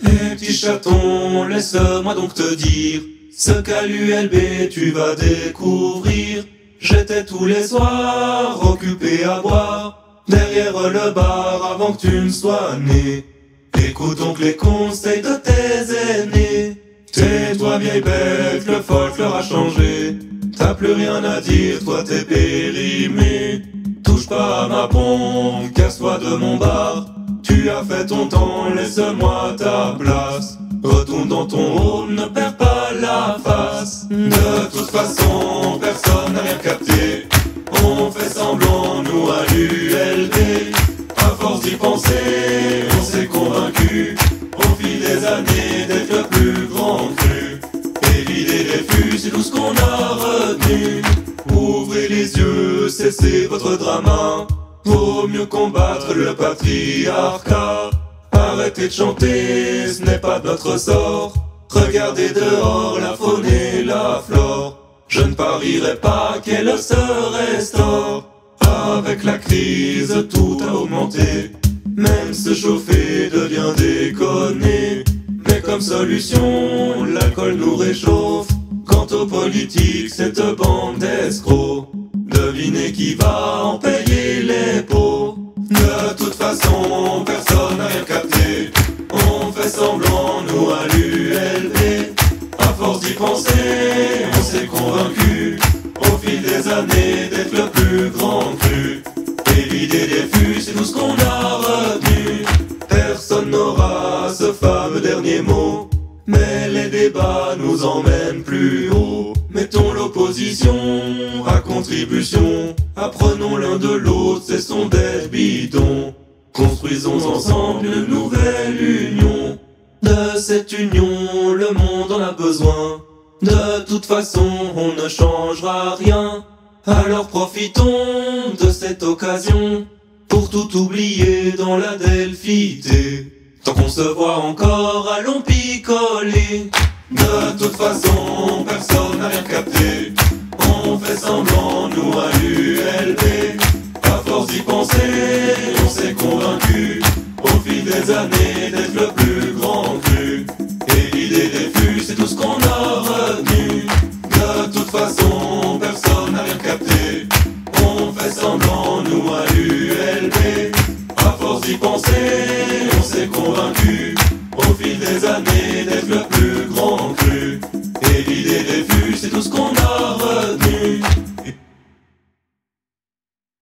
Les petits chatons, laisse-moi donc te dire ce qu'à l'ULB tu vas découvrir. J'étais tous les soirs occupé à boire derrière le bar avant que tu ne sois né. Écoute donc les conseils de tes aînés. Tais-toi vieille bête, le folklore a changé. T'as plus rien à dire, toi t'es périmé. Touche pas ma pompe, casse-toi de mon bar. Tu as fait ton temps, laisse-moi ta place. Retourne dans ton home, ne perds pas la face. De toute façon, personne n'a rien capté. On fait semblant, nous, à l'ULB. À force d'y penser, on s'est convaincu. Au fil des années, d'être le plus grand cru. Et des fûts, c'est tout ce qu'on a retenu. Ouvrez les yeux, cessez votre drama. Vaut mieux combattre le patriarcat. Arrêtez de chanter, ce n'est pas notre sort. Regardez dehors la faune et la flore. Je ne parierai pas qu'elle se restaure. Avec la crise, tout a augmenté. Même se chauffer devient déconner. Mais comme solution, l'alcool nous réchauffe. Quant aux politiques, cette bande d'escrocs. Devinez qui va en payer toute façon, personne n'a rien capté. On fait semblant, nous, à l'ULB. À force d'y penser, on s'est convaincu. Au fil des années, d'être le plus grand cru. Et l'idée des fûts, c'est tout ce qu'on a retenu. Personne n'aura ce fameux dernier mot. Mais les débats nous emmènent plus haut. Mettons l'opposition à contribution. Apprenons l'un de l'autre, cessons d'être bidons. Construisons ensemble une nouvelle union. De cette union, le monde en a besoin. De toute façon, on ne changera rien. Alors profitons de cette occasion pour tout oublier dans la delphité. Tant qu'on se voit encore, allons picoler. De toute façon, personne n'a rien capté. On fait semblant, nous, à l'ULB. Penser, on s'est convaincu au fil des années d'être le plus grand cru. Et l'idée des fûts, c'est tout ce qu'on a retenu. De toute façon, personne n'a rien capté. On fait semblant, nous, à l'ULB. À force d'y penser, on s'est convaincu au fil des années d'être le plus grand cru. Et l'idée des fûts, c'est tout ce qu'on a retenu.